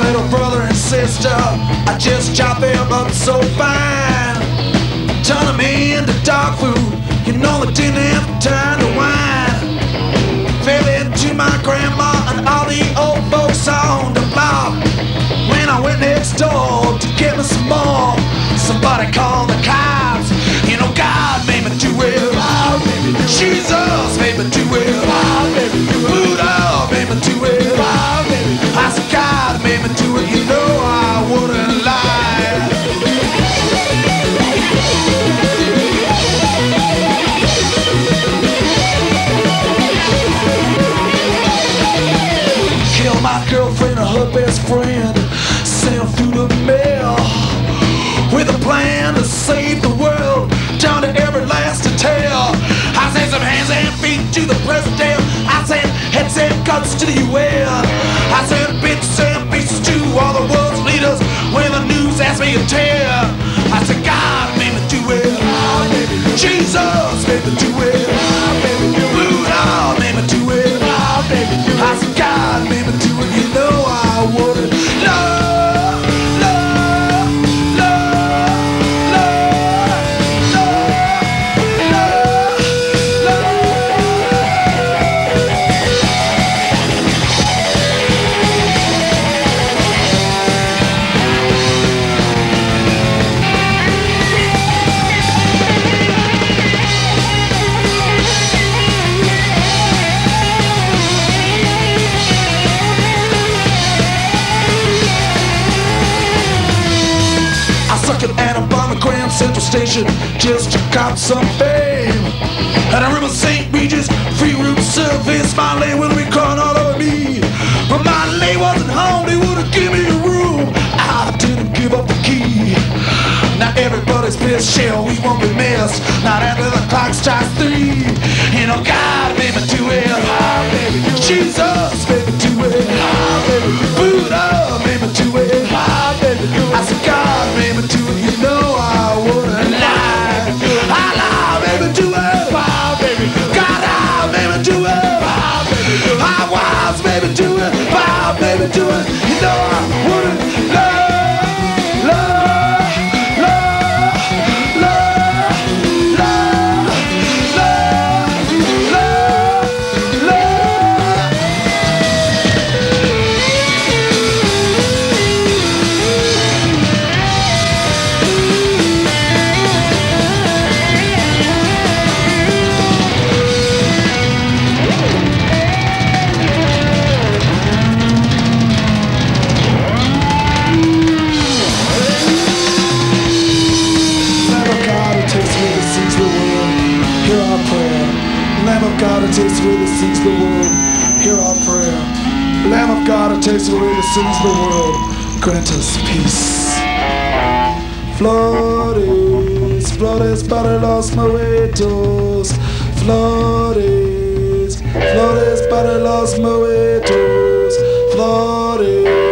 my little brother and sister. I just chop them up so fine. Turn them into dog food. friend sent through the mail with a plan to save the world down to every last detail. I sent some hands and feet to the present day. I sent heads and guts to the UN. I sent bits and pieces to all the world's leaders when the news asked me to tell. I said, God made me do it. Jesus made me do it. Station just to cop some fame. And I remember St. Regis, free room service. My lay will be crawling all over me. But my lay wasn't home, they wouldn't give me a room. I didn't give up the key. Now everybody's pissed, shell, we won't be missed. Not after the clock strikes three. You know, God me do it. Jesus our prayer. Lamb of God who takes away the sins of the world, hear our prayer. Lamb of God who takes away the sins of the world, grant us peace. Flores, flores para los moetos. Flores, flores para los moetos. Flores.